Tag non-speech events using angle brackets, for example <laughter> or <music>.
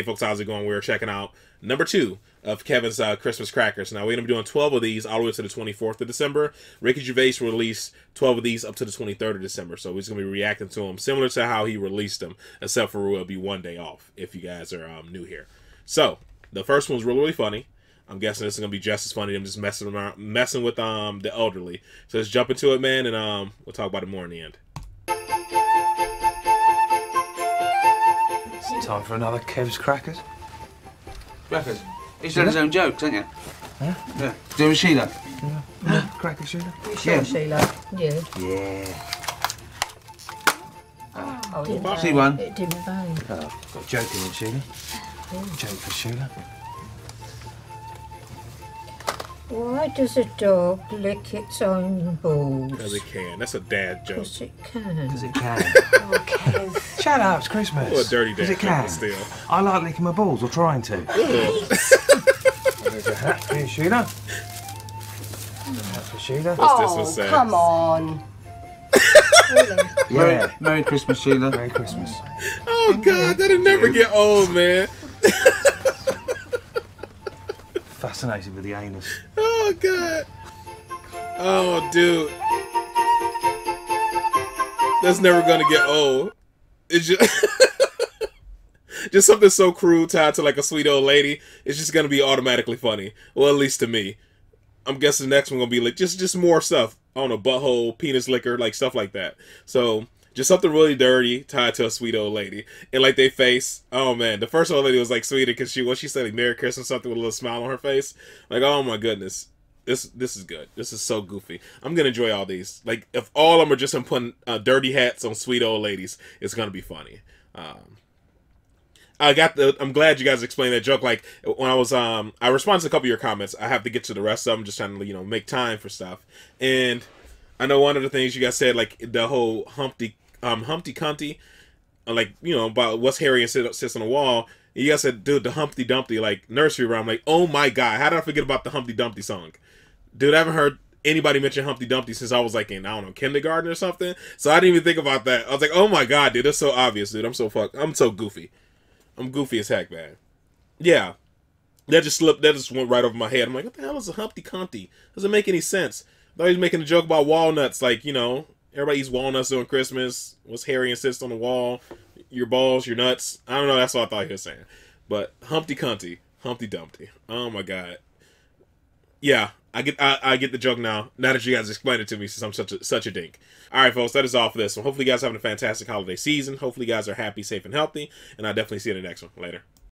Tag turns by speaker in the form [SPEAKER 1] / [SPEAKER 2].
[SPEAKER 1] Hey folks, how's it going? We're checking out number two of Kevin's uh, Christmas crackers. Now we're gonna be doing 12 of these all the way to the 24th of December. Ricky Gervais released 12 of these up to the 23rd of December, so we're gonna be reacting to them similar to how he released them, except for it'll be one day off if you guys are um, new here. So the first one's really really funny. I'm guessing this is gonna be just as funny. I'm just messing around, messing with um the elderly. So let's jump into it, man, and um we'll talk about it more in the end.
[SPEAKER 2] Time for another Kev's crackers.
[SPEAKER 3] Crackers. He's done his own jokes, ain't you? Yeah. Yeah. Do with Sheila.
[SPEAKER 2] Crackers, Sheila?
[SPEAKER 4] Sure,
[SPEAKER 3] Yeah.
[SPEAKER 4] Sheila. Yeah.
[SPEAKER 3] Yeah.
[SPEAKER 4] Oh, it,
[SPEAKER 3] See one.
[SPEAKER 4] it didn't rain.
[SPEAKER 2] Oh, got a joke in it, Sheila. Joke for Sheila.
[SPEAKER 4] Why does a dog lick its own balls?
[SPEAKER 1] Because it can. That's a dad joke.
[SPEAKER 4] Because it can.
[SPEAKER 2] Because it can. Oh, Shut up, it's Christmas.
[SPEAKER 1] Oh, a dirty dad
[SPEAKER 2] Because it can.
[SPEAKER 1] but still.
[SPEAKER 2] I like licking my balls, or trying to. There's a hat for you, Sheila. There's a hat for Sheila.
[SPEAKER 1] What's this
[SPEAKER 5] Oh,
[SPEAKER 1] one say?
[SPEAKER 5] Oh, come on.
[SPEAKER 3] Merry, <laughs>
[SPEAKER 2] Yeah.
[SPEAKER 3] Merry Christmas, Sheila.
[SPEAKER 2] Merry Christmas.
[SPEAKER 1] Oh god, that'll never get old, man. <laughs>
[SPEAKER 2] Fascinated with the anus.
[SPEAKER 1] Oh god. Oh dude. That's never gonna get old. It's just <laughs> just something so crude tied to like a sweet old lady. It's just gonna be automatically funny. Well, at least to me. I'm guessing the next one gonna be like just just more stuff. Don't know, butthole, penis licker, like stuff like that. So just something really dirty tied to a sweet old lady. And like they face, oh man, the first old lady was like sweeter because she what she said like Merry Christmas something with a little smile on her face. Like, oh my goodness. This this is good. This is so goofy. I'm gonna enjoy all these. Like if all of them are just him putting uh, dirty hats on sweet old ladies, it's gonna be funny. Um, I got the. I'm glad you guys explained that joke. Like when I was, um, I responded to a couple of your comments. I have to get to the rest of them. Just trying to, you know, make time for stuff. And I know one of the things you guys said, like the whole Humpty, um, Humpty Cunty, uh, like you know about what's Harry and sit, sits on the wall. You guys said, dude, the Humpty Dumpty, like nursery rhyme. Like, oh my god, how did I forget about the Humpty Dumpty song? Dude, I haven't heard anybody mention Humpty Dumpty since I was like in I don't know kindergarten or something. So I didn't even think about that. I was like, oh my god, dude, that's so obvious, dude. I'm so fuck. I'm so goofy. I'm goofy as heck, man. Yeah. That just slipped. That just went right over my head. I'm like, what the hell is a Humpty Cunty? Doesn't make any sense. I thought he was making a joke about walnuts. Like, you know, everybody eats walnuts during Christmas. What's Harry insists on the wall? Your balls, your nuts. I don't know. That's what I thought he was saying. But Humpty Cunty, Humpty Dumpty. Oh my god. Yeah, I get I, I get the joke now. Now that you guys explained it to me, since I'm such a such a dink. All right, folks, that is all for this one. Hopefully, you guys are having a fantastic holiday season. Hopefully, you guys are happy, safe, and healthy. And I'll definitely see you in the next one. Later.